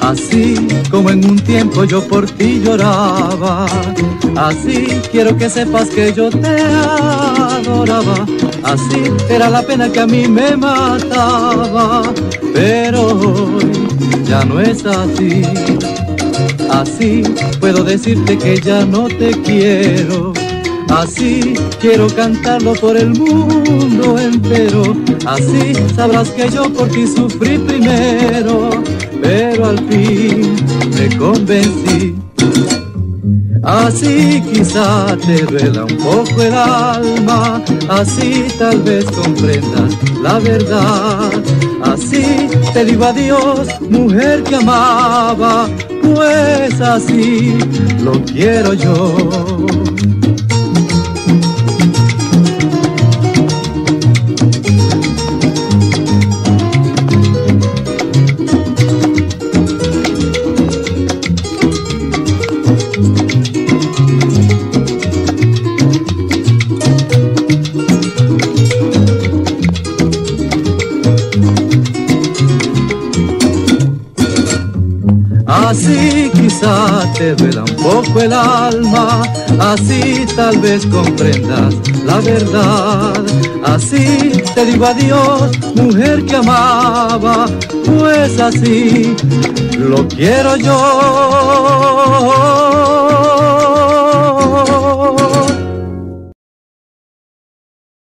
Así como en un tiempo yo por ti lloraba, así quiero que sepas que yo te adoraba, así era la pena que a mí me mataba, pero hoy ya no es así. Así puedo decirte que ya no te quiero. Así quiero cantarlo por el mundo entero. Así sabrás que yo por ti sufrí primero pero al fin me convencí. Así quizá te duela un poco el alma, así tal vez comprendas la verdad. Así te digo adiós, mujer que amaba, pues así lo quiero yo. Así quizá te duela un poco el alma, así tal vez comprendas la verdad. Así te digo adiós, mujer que amaba, pues así lo quiero yo.